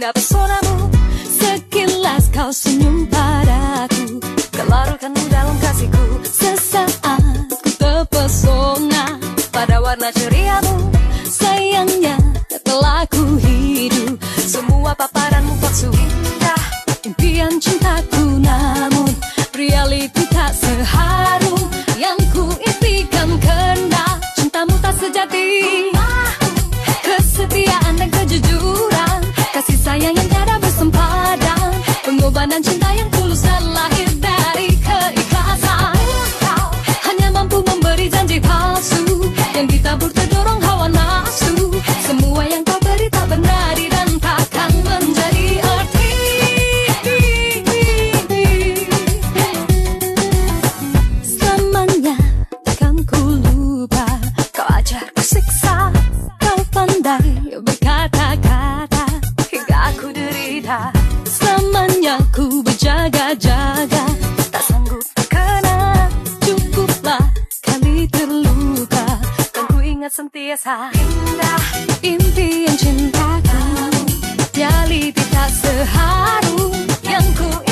indah pesonamu. Sekilas kau senyum padaku Kelarutkanmu dalam kasihku. Sesaat ku terpesona Pada warna ceriamu. Sayangnya telah Yang ditabur terdorong hawa nafsu. Semua yang kau beri tak bernadi dan takkan menjadi arti Selamanya takkan ku lupa. Kau ajar ku siksa Kau pandai berkata-kata. Hingga aku derita. Selamanya ku berjaga-jaga ingat sentiasa. Indah impian cintaku Nyali tak seharum yang ku